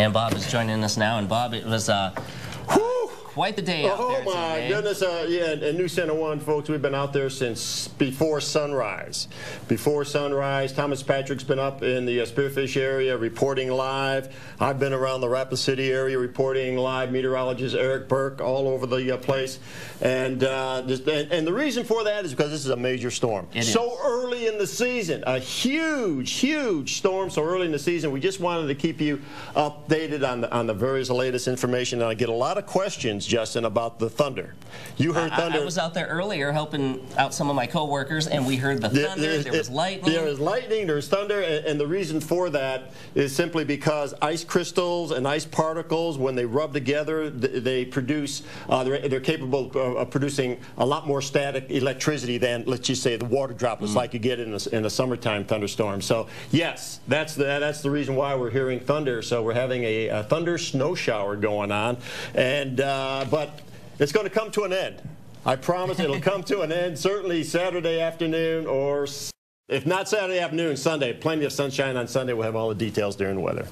And Bob is joining us now. And Bob, it was uh, quite the day out oh there. Oh my today. goodness! Uh, yeah, and NewsCenter1, folks, we've been out there since before sunrise. Before sunrise, Thomas Patrick's been up in the uh, Spearfish area reporting live. I've been around the Rapid City area reporting live. Meteorologist Eric Burke all over the uh, place, and, uh, this, and, and the reason for that is because this is a major storm. It so is. early in the season, a huge, huge storm. So early in the season, we just wanted to keep you updated on the on the various latest information. And I get a lot of questions, Justin, about the thunder. You heard I- thunder. I, was out there earlier helping out some of my coworkers, and we heard the There- thunder. there's- There was it- lightning. There is lightning, there's thunder, and, and the reason for that is simply because ice crystals and ice particles, when they rub together, they produce, uh, they're, they're capable of, producing a lot more static electricity than, let's just say, the water droplets like you get in a, in a summertime thunderstorm. So, yes, that's the, that's the reason why we're hearing thunder. So we're having a, a thunder snow shower going on, and uh, Uh, but it's going to come to an end. I promise it'll come to an end, certainly Saturday afternoon or, if not Saturday afternoon, Sunday. Plenty of sunshine on Sunday. We'll have all the details during the weather.